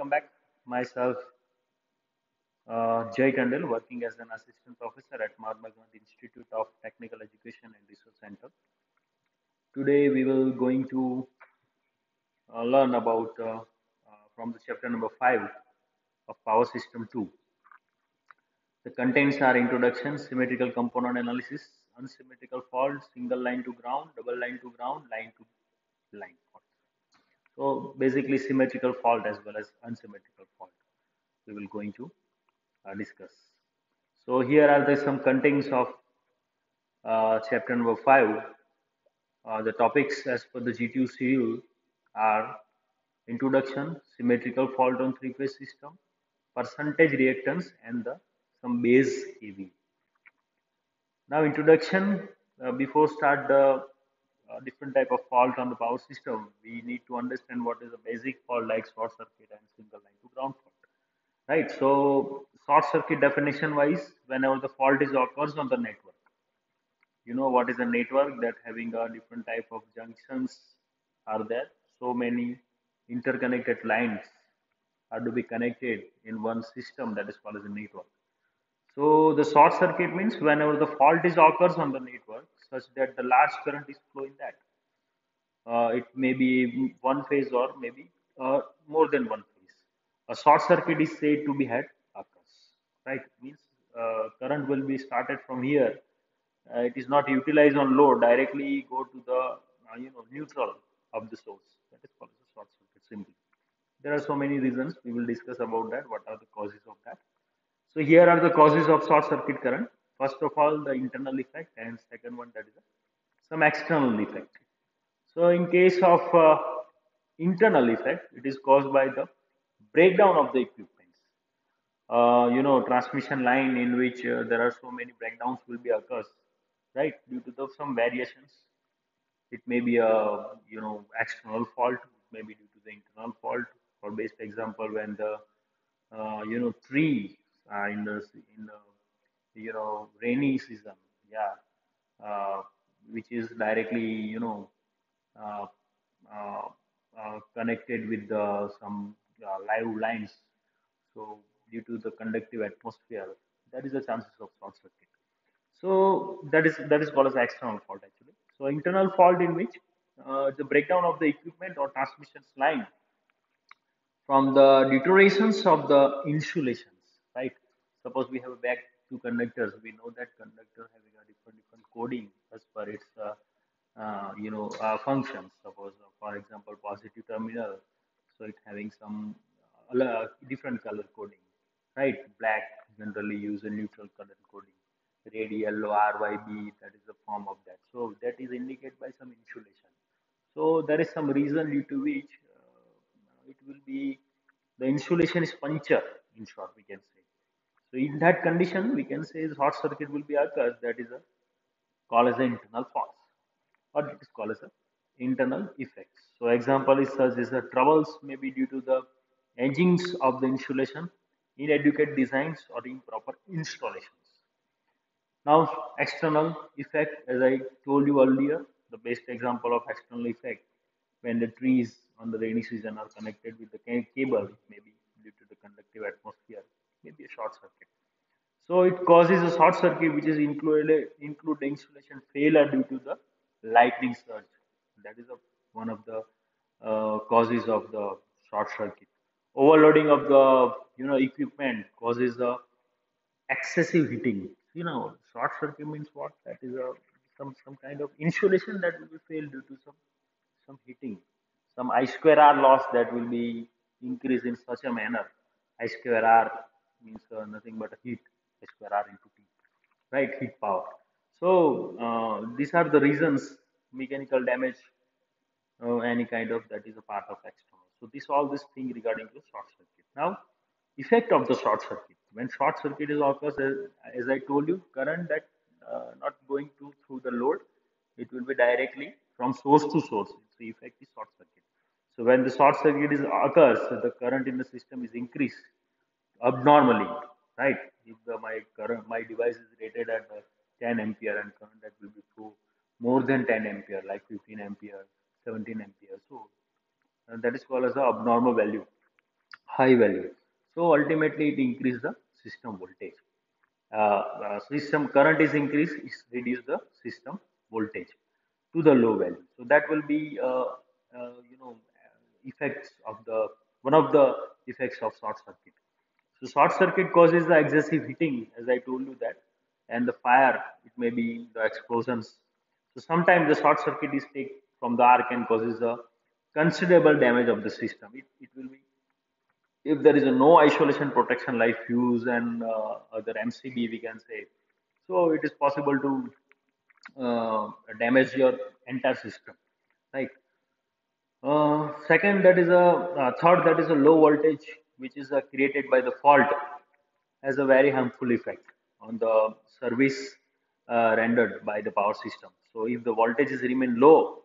welcome back. Myself, uh, Jay Tandil, working as an assistant professor at Mahatma Gandhi Institute of Technical Education and Research Center. Today we will going to uh, learn about uh, uh, from the chapter number five of Power System 2. The contents are introduction, symmetrical component analysis, unsymmetrical fault, single line to ground, double line to ground, line to line. So basically symmetrical fault as well as unsymmetrical fault we will going to uh, discuss. So here are the some contents of uh, chapter number 5. Uh, the topics as per the GTU schedule are introduction, symmetrical fault on three-phase system, percentage reactance and the some base KV. Now introduction, uh, before start the different type of fault on the power system, we need to understand what is a basic fault like short circuit and single line to ground fault. Right. So short circuit definition wise, whenever the fault is occurs on the network, you know what is a network that having a different type of junctions are there. So many interconnected lines are to be connected in one system that is called as a network. So the short circuit means whenever the fault is occurs on the network, such that the large current is flowing that. Uh, it may be one phase or maybe uh, more than one phase. A short circuit is said to be had occurs, right? Means uh, current will be started from here. Uh, it is not utilized on load directly go to the uh, you know neutral of the source. That is called a short circuit simply. There are so many reasons we will discuss about that. What are the causes of that? So here are the causes of short circuit current. First of all, the internal effect, and second one that is some external effect. So in case of uh, internal effect, it is caused by the breakdown of the equipment. Uh, you know, transmission line in which uh, there are so many breakdowns will be occurs, right? Due to the, some variations. It may be a you know external fault, may be due to the internal fault. For best example, when the uh, you know tree uh, in the in the you know rainy season yeah uh, which is directly you know uh, uh, uh, connected with the some uh, live lines. So due to the conductive atmosphere that is the chances of short circuit. So that is that is called as external fault actually. So internal fault in which uh, the breakdown of the equipment or transmission line from the deteriorations of the insulations, right? Suppose we have a back two conductors, we know that conductor having a different different coding as per its uh, uh, you know uh, functions. Suppose, uh, for example, positive terminal, so it having some uh, different color coding, right? Black generally use a neutral color coding. Red, yellow, RYB, that is the form of that. So that is indicated by some insulation. So there is some reason due to which uh, it will be the insulation is puncture in short we can say. So in that condition we can say short circuit will be occurs that is a called as an internal fault or it is called as a internal effects. So example is such as the troubles may be due to the edgings of the insulation, inadequate designs or improper installations. Now, external effect, as I told you earlier, the best example of external effect when the trees on the rainy season are connected with the cable, it may be due to the conductive atmosphere, maybe a short circuit. So it causes a short circuit, which is included include insulation failure due to the lightning surge. That is a, one of the uh, causes of the short circuit. Overloading of the you know equipment causes the excessive heating. You know, short circuit means what? That is a some some kind of insulation that will be failed due to some some heating. Some I square R loss that will be increased in such a manner. I square R means uh, nothing but a heat. Square R into T, right? Heat power. So uh, these are the reasons mechanical damage, uh, any kind of that is a part of external. So this all this thing regarding to short circuit. Now effect of the short circuit. When short circuit is occurs, as, as I told you, current that uh, not going to through the load, it will be directly from source to source. So effect is short circuit. So when the short circuit is occurs, the current in the system is increased abnormally, right? If the my current my device is rated at uh, 10 ampere and current that will be through more than 10 ampere, like 15 ampere, 17 ampere. So uh, that is called as the abnormal value. high value. So ultimately it increases the system voltage. Uh, uh, system current is increased, it reduce the system voltage to the low value. So that will be, uh, uh, you know, effects of the one of the effects of short circuit. So short circuit causes the excessive heating, as I told you that, and the fire. It may be the explosions. So sometimes the short circuit is take from the arc and causes a considerable damage of the system. It, it will be if there is no isolation protection like fuse and uh, other MCB, we can say. So it is possible to uh, damage your entire system, right? Uh, second, that is a uh, third, that is a low voltage, which is uh, created by the fault, has a very harmful effect on the service uh, rendered by the power system. So if the voltages remain low,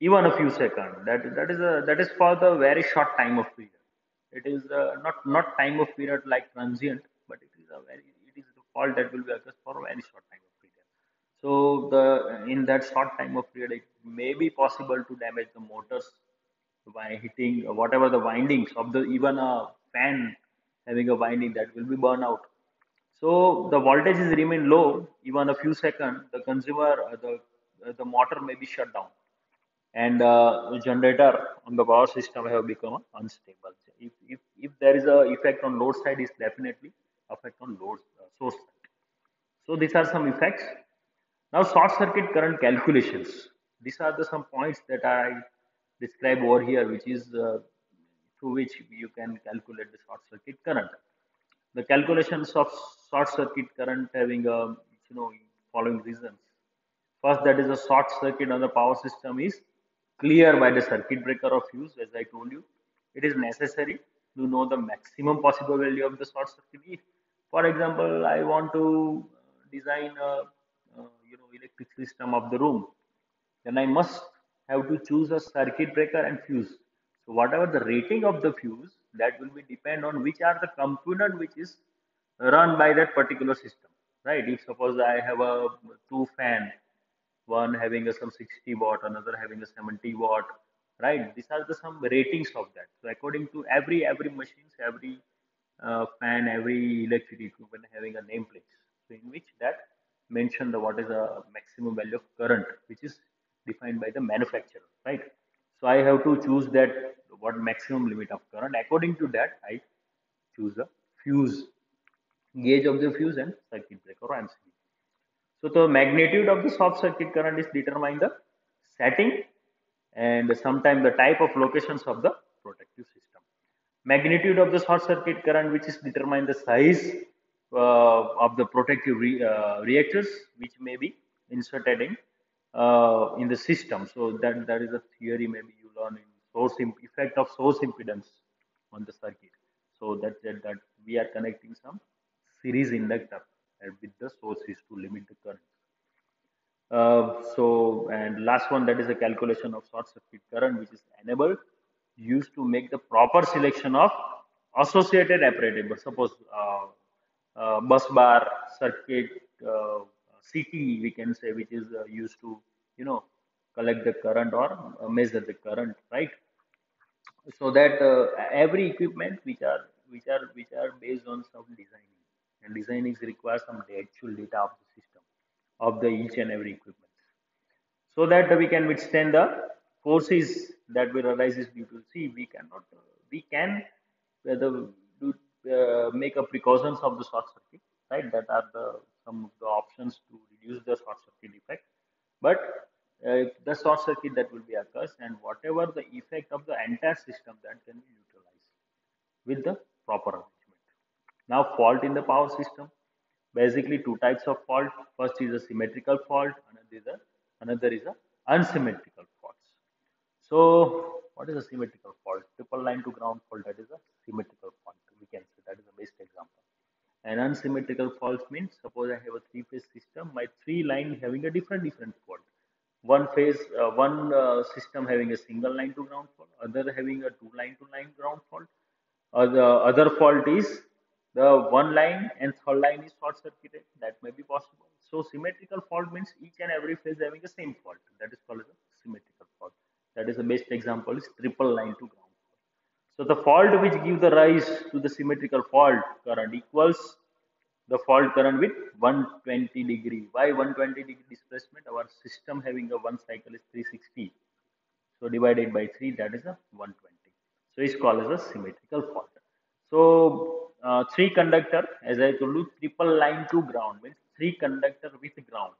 even a few seconds, that that is a that is for the very short time of period. It is uh, not not time of period like transient, but it is a very it is the fault that will be occurs for a very short time of period. So the in that short time of period, it may be possible to damage the motors by hitting whatever the windings of the even a fan having a winding that will be burned out. So the voltages remain low even a few seconds. The consumer uh, the uh, the motor may be shut down and uh, generator on the power system have become unstable. If, if, if there is a effect on load side, is definitely effect on load uh, source side. So these are some effects. Now short circuit current calculations. These are the some points that I describe over here, which is uh, through which you can calculate the short circuit current. The calculations of short circuit current having a you know following reasons. First, that is a short circuit on the power system is clear by the circuit breaker of fuse as I told you. It is necessary to know the maximum possible value of the short circuit. If, for example, I want to design a, uh, you know electric system of the room, then I must have to choose a circuit breaker and fuse. So whatever the rating of the fuse, that will be depend on which are the component which is run by that particular system, right? If suppose I have a two fan one having a some 60 watt, another having a 70 watt, right? These are the some ratings of that. So according to every every machines, every uh, fan, every electric equipment having a nameplate, so in which that mention the what is the maximum value of current, which is defined by the manufacturer, right? So I have to choose that what maximum limit of current. According to that, I choose the fuse gauge of the fuse and circuit breaker MCB. So the magnitude of the short circuit current is determined the setting and sometimes the type of locations of the protective system. Magnitude of the short circuit current which is determined the size uh, of the protective re, uh, reactors which may be inserted in uh, in the system. So that that is a theory maybe you learn in source effect of source impedance on the circuit. So that that, that we are connecting some series inductor with the sources to limit the current. Uh, so, and last one that is a calculation of short circuit current, which is enabled used to make the proper selection of associated apparatus. Suppose uh, uh, bus bar circuit uh, CT, we can say, which is uh, used to you know collect the current or uh, measure the current, right? So that every equipment which are which are which are based on some designing and designing requires some actual data of the system of the each and every equipment. So that we can withstand the forces that will arise is due to see we cannot uh, we can whether do uh, make a precautions of the short circuit right? That are the some of the options to reduce the short circuit effect but uh, the short circuit that will be occurs and whatever the effect of the entire system that can be neutralized with the proper arrangement. now fault in the power system. Basically two types of fault. First is a symmetrical fault, another is a another is a unsymmetrical faults. So what is a symmetrical fault? Triple line to ground fault that is a symmetrical fault. We can say that is the best example. An unsymmetrical fault means suppose I have a three phase system, my three line having a different different fault. One phase, uh, one uh, system having a single line to ground fault, other having a two line to line ground fault. Or the other fault is the one line and third line is short circuited that may be possible so symmetrical fault means each and every phase having the same fault that is called as a symmetrical fault that is the best example is triple line to ground So the fault which give the rise to the symmetrical fault current equals the fault current with 120 degree. Why 120 degree displacement? Our system having a one cycle is 360. So divided by 3 that is a 120. So it's called as a symmetrical fault. So uh, three conductor as I told you triple line to ground means three conductor with ground.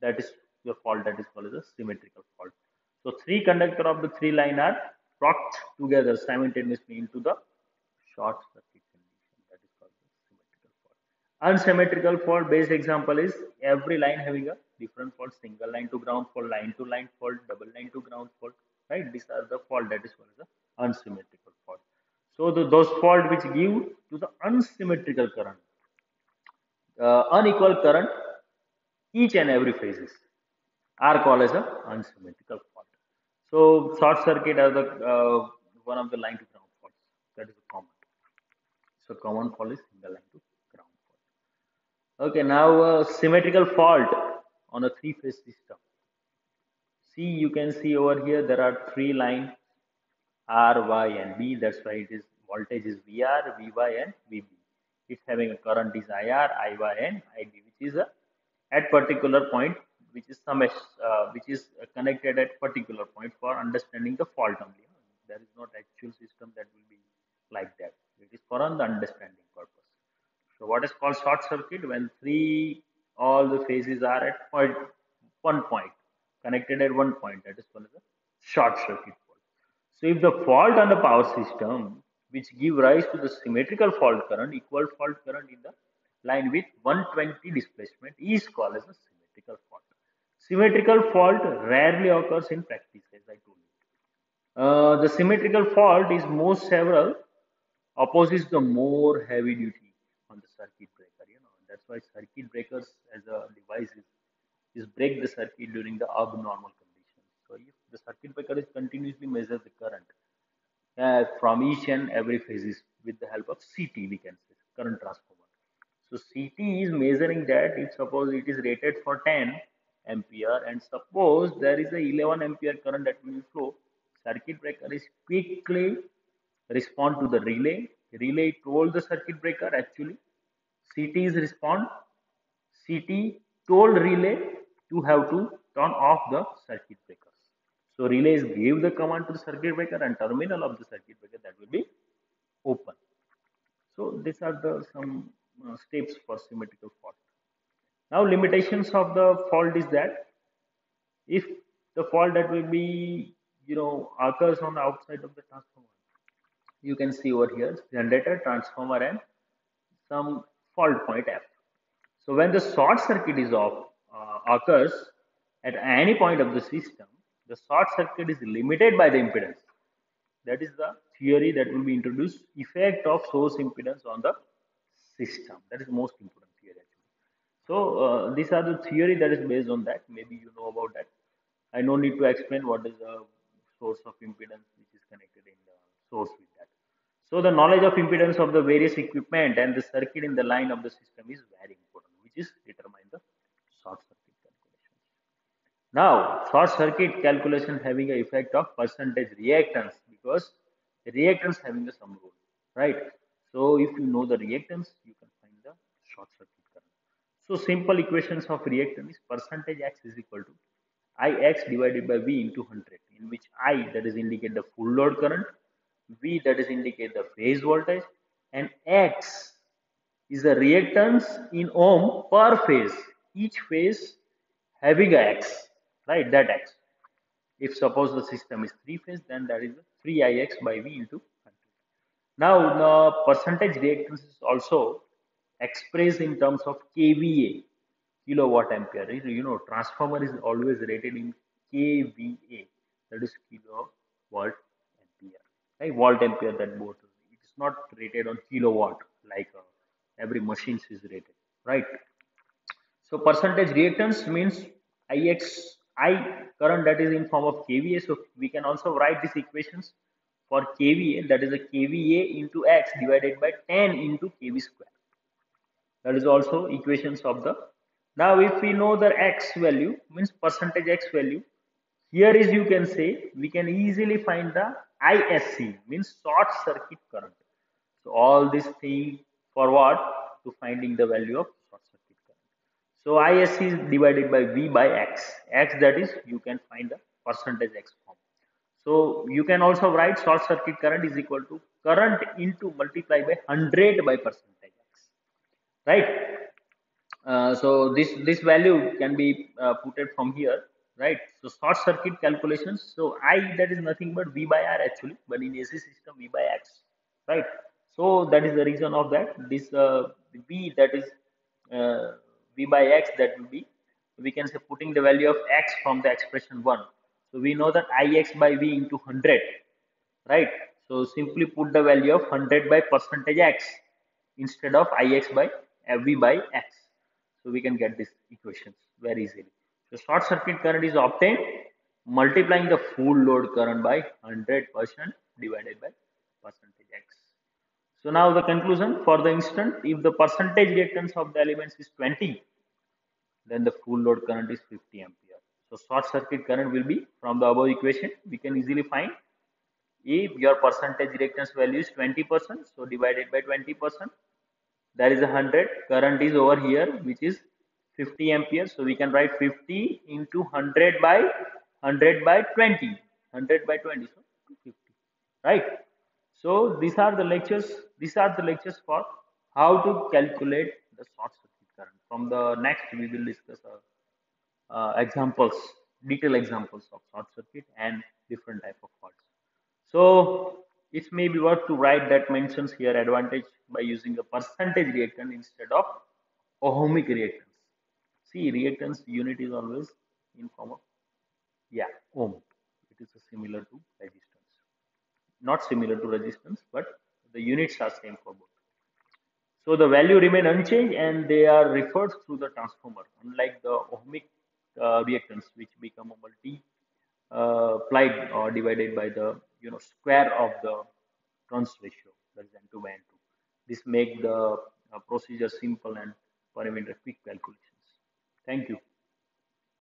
That is the fault that is called as a symmetrical fault. So three conductor of the three line are brought together simultaneously into the short circuit condition. That is called symmetrical fault. Unsymmetrical fault base example is every line having a different fault, single line to ground fault, line to line fault, double line to ground fault. Right? These are the fault that is called the unsymmetrical fault. So the, those fault which give to the unsymmetrical current, uh, unequal current, each and every phases are called as a unsymmetrical. So short circuit are the uh, one of the line to ground faults. That is a common. So common fault is single line to ground fault. Okay, now uh, symmetrical fault on a three-phase system. See, you can see over here there are three lines R, Y, and B. That's why it is voltage is VR, VY, and VB. It's having a current is IR, IY, and IB, which is a, at particular point which is some uh, which is connected at particular point for understanding the fault only. There is not actual system that will be like that. It is for an understanding purpose. So what is called short circuit when three all the phases are at point one point connected at one point that is called a short circuit fault. So if the fault on the power system which give rise to the symmetrical fault current equal fault current in the line with 120 displacement is called as a symmetrical fault. Symmetrical fault rarely occurs in practice, as I told you. Uh, the symmetrical fault is most several opposes the more heavy duty on the circuit breaker. You know that's why circuit breakers as a device is, is break the circuit during the abnormal conditions. So if the circuit breaker is continuously measures the current uh, from each and every phases with the help of CT, we can say current transformer. So CT is measuring that if suppose it is rated for 10 ampere and suppose there is a 11 ampere current that will flow circuit breaker is quickly respond to the relay. Relay told the circuit breaker actually ct is respond. Ct told relay to have to turn off the circuit breakers so relays gave the command to the circuit breaker and terminal of the circuit breaker that will be open. So these are the some uh, steps for symmetrical fault now limitations of the fault is that if the fault that will be you know occurs on the outside of the transformer, you can see over here generator, transformer, and some fault point F. So when the short circuit is off uh, occurs at any point of the system, the short circuit is limited by the impedance. That is the theory that will be introduced effect of source impedance on the system. That is most important. So uh, these are the theory that is based on that. Maybe you know about that. I no need to explain what is the source of impedance which is connected in the source with that. So the knowledge of impedance of the various equipment and the circuit in the line of the system is very important, which is determine the short circuit calculation. Now, short circuit calculation having an effect of percentage reactance because reactance having a some role, right? So if you know the reactance, you can find the short circuit. So simple equations of reactance is percentage X is equal to Ix divided by V into 100 in which I that is indicate the full load current, V that is indicate the phase voltage and X is the reactance in ohm per phase. Each phase having a X, right? That X. If suppose the system is three phase, then that is 3Ix by V into 100. Now the percentage reactance is also expressed in terms of kVA, kilowatt ampere. You know, transformer is always rated in kVA, that is kilowatt ampere, right? Volt ampere that both. It is not rated on kilowatt like uh, every machine is rated, right? So percentage reactance means Ix I current that is in form of kVA. So we can also write these equations for kVA that is a kVA into X divided by 10 into kV square that is also equations of the now if we know the x value means percentage x value here is you can say we can easily find the ISC means short circuit current. So all this thing for what? To finding the value of short circuit current. So ISC is divided by V by X. X that is you can find the percentage X form. So you can also write short circuit current is equal to current into multiply by 100 by percentage X. Right? Uh, so this this value can be uh, put from here right? So short circuit calculations. So i that is nothing but v by r actually but in ac system v by x right? So that is the reason of that. This uh, v that is uh, v by x that will be we can say putting the value of x from the expression 1 so we know that ix by v into 100 right? So simply put the value of 100 by percentage x instead of ix by uh, v by x so we can get these equations very easily. So short circuit current is obtained multiplying the full load current by 100% divided by percentage x. So now the conclusion for the instant, if the percentage reactance of the elements is 20, then the full load current is 50 ampere. So short circuit current will be from the above equation, we can easily find if your percentage reactance value is 20%, so divided by 20%, that is 100 current is over here which is 50 amperes so we can write 50 into 100 by 100 by 20 100 by 20 so 50 right? So these are the lectures these are the lectures for how to calculate the short circuit current. From the next we will discuss uh, uh, examples detailed examples of short circuit and different type of faults. So it may be worth to write that mentions here advantage by using a percentage reactant instead of ohmic reactance. See, reactance unit is always in form of, yeah, ohm. It is similar to resistance. Not similar to resistance, but the units are same for both. So the value remain unchanged and they are referred through the transformer, unlike the ohmic uh, reactance, which become a multi uh, or divided by the you know square of the turns ratio that is n2 by n2 this make the uh, procedure simple and permit quick calculations. Thank you